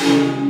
you